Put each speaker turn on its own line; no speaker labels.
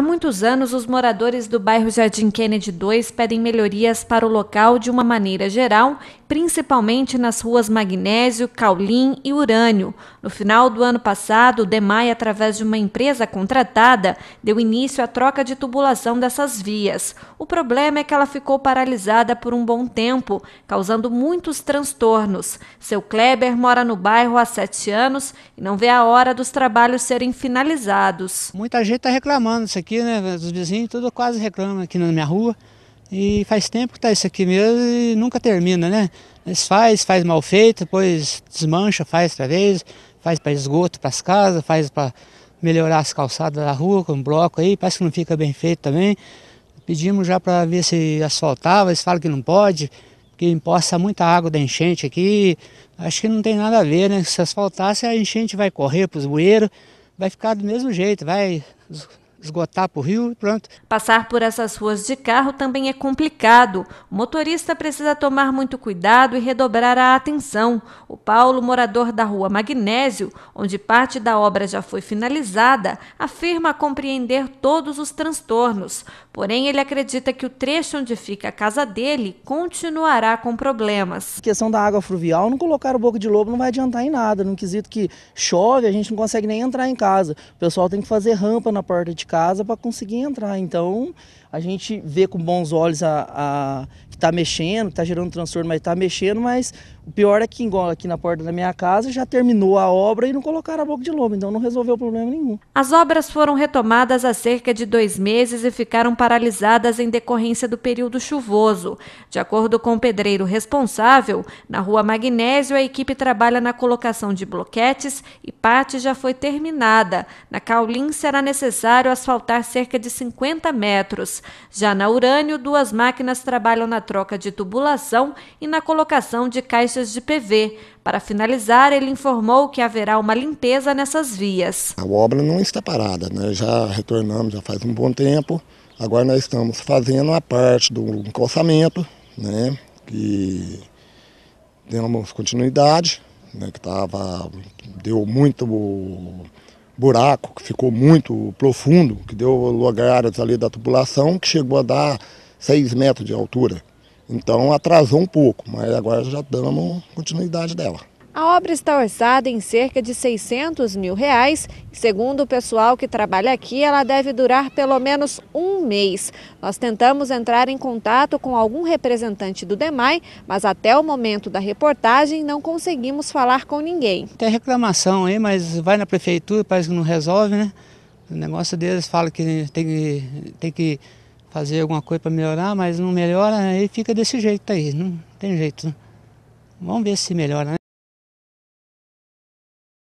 Há muitos anos, os moradores do bairro Jardim Kennedy 2 pedem melhorias para o local de uma maneira geral, principalmente nas ruas Magnésio, Caulim e Urânio. No final do ano passado, o DEMAI, através de uma empresa contratada, deu início à troca de tubulação dessas vias. O problema é que ela ficou paralisada por um bom tempo, causando muitos transtornos. Seu Kleber mora no bairro há sete anos e não vê a hora dos trabalhos serem finalizados.
Muita gente está reclamando disso aqui, né? Os vizinhos tudo quase reclamam aqui na minha rua. E faz tempo que está isso aqui mesmo e nunca termina, né? Eles faz, faz mal feito, depois desmancha, faz outra vez, faz para esgoto, para as casas, faz para melhorar as calçadas da rua com bloco aí, parece que não fica bem feito também. Pedimos já para ver se asfaltava, eles falam que não pode, que emposta muita água da enchente aqui. Acho que não tem nada a ver, né? Se asfaltasse, a enchente vai correr para os bueiros, vai ficar do mesmo jeito, vai esgotar para o rio e pronto.
Passar por essas ruas de carro também é complicado. O motorista precisa tomar muito cuidado e redobrar a atenção. O Paulo, morador da rua Magnésio, onde parte da obra já foi finalizada, afirma compreender todos os transtornos. Porém, ele acredita que o trecho onde fica a casa dele continuará com problemas.
A questão da água fluvial, não colocar o boca de lobo não vai adiantar em nada. No quesito que chove, a gente não consegue nem entrar em casa. O pessoal tem que fazer rampa na porta de casa para conseguir entrar. Então, a gente vê com bons olhos a, a que está mexendo, está gerando transtorno, mas está mexendo, mas o pior é que aqui na porta da minha casa já terminou a obra e não colocaram a boca de lobo, então não resolveu problema nenhum.
As obras foram retomadas há cerca de dois meses e ficaram paralisadas em decorrência do período chuvoso. De acordo com o pedreiro responsável, na rua Magnésio a equipe trabalha na colocação de bloquetes e parte já foi terminada. Na Caulim será necessário asfaltar cerca de 50 metros. Já na Urânio, duas máquinas trabalham na troca de tubulação e na colocação de caixas de PV. Para finalizar, ele informou que haverá uma limpeza nessas vias.
A obra não está parada, né? já retornamos já faz um bom tempo. Agora nós estamos fazendo a parte do calçamento, né? que demos continuidade, né? que tava, deu muito buraco que ficou muito profundo, que deu lugar ali da tubulação, que chegou a dar 6 metros de altura. Então atrasou um pouco, mas agora já damos continuidade dela.
A obra está orçada em cerca de 600 mil reais e, segundo o pessoal que trabalha aqui, ela deve durar pelo menos um mês. Nós tentamos entrar em contato com algum representante do DEMAI, mas até o momento da reportagem não conseguimos falar com ninguém.
Tem reclamação aí, mas vai na prefeitura, parece que não resolve, né? O negócio deles fala que tem que, tem que fazer alguma coisa para melhorar, mas não melhora, aí fica desse jeito aí, não tem jeito. Vamos ver se melhora, né?